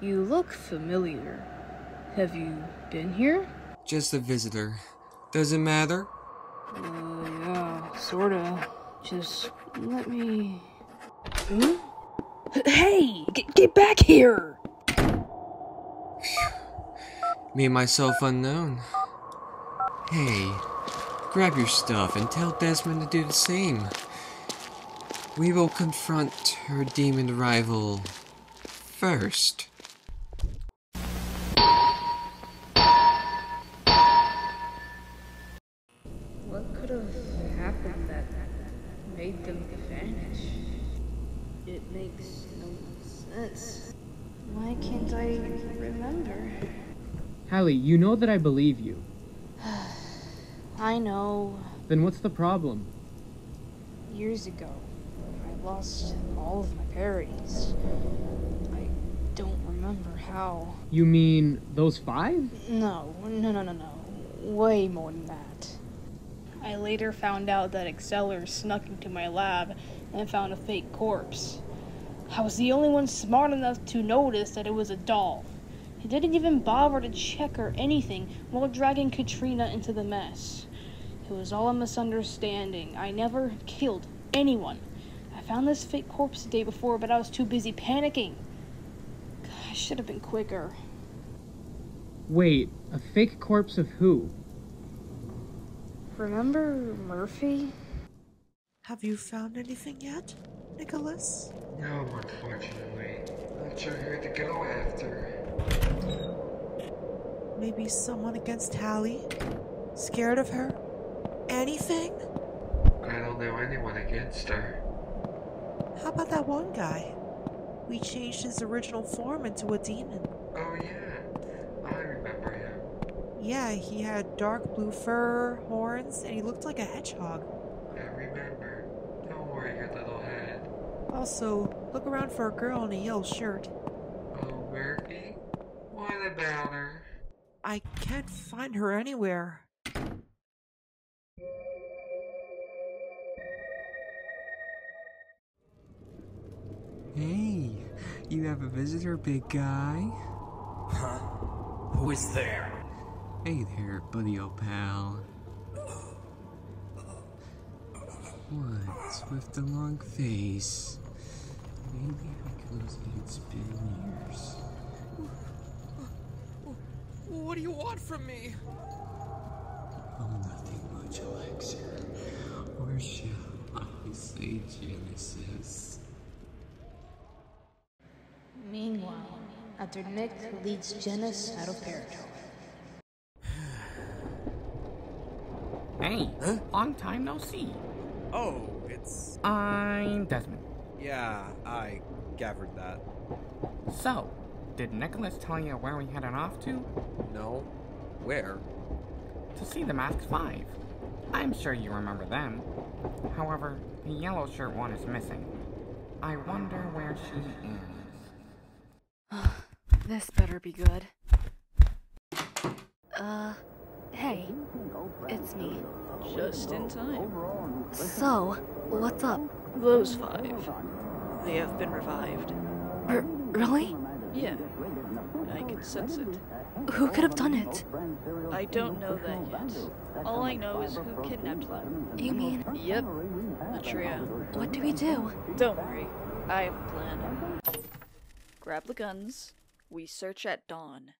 You look familiar. Have you been here? Just a visitor. Does it matter? Uh, yeah, sorta. Just let me. Hmm? Hey! Get, get back here! Me and myself unknown. Hey, grab your stuff and tell Desmond to do the same. We will confront her demon rival first. What could have happened that made them vanish? It makes no sense. Why can't I remember? Hallee, you know that I believe you. I know. Then what's the problem? Years ago, I lost all of my parodies. I don't remember how. You mean those five? No, no, no, no, no. Way more than that. I later found out that Exeller snuck into my lab and found a fake corpse. I was the only one smart enough to notice that it was a doll. He didn't even bother to check or anything while dragging Katrina into the mess. It was all a misunderstanding. I never killed anyone. I found this fake corpse the day before, but I was too busy panicking. I should have been quicker. Wait, a fake corpse of who? Remember Murphy? Have you found anything yet, Nicolas? No, unfortunately. Not sure who to go after. Maybe someone against Hallee? Scared of her? Anything? I don't know anyone against her. How about that one guy? We changed his original form into a demon. Oh yeah, I remember him. Yeah, he had dark blue fur, horns, and he looked like a hedgehog. I remember. Don't worry your little head. Also, look around for a girl in a yellow shirt. Oh, Murphy? What about her? I can't find her anywhere. Hey, you have a visitor, big guy? Huh? Who is there? Hey there, buddy old pal. What's with the long face? Maybe because it's been years. What do you want from me? Oh, nothing much, Alexa. Or shall I say Genesis? Meanwhile, after Nick leads Janice out of Paratone. Hey, Huh? long time no see. Oh, it's. I'm Desmond. Yeah, I gathered that. So, did Nicolas tell you where we headed off to? No? Where? To see the Masks 5. I'm sure you remember them. However, the yellow shirt one is missing. I wonder where she is. This better be good. Uh, hey, it's me. Just in time. So, what's up? Those five. They have been revived. R- really? Yeah. I can sense it. Who could have done it? I don't know that yet. All I know is who kidnapped them. You mean, Yep. The trio. what do we do? Don't worry. I have a plan. Grab the guns. We search at dawn.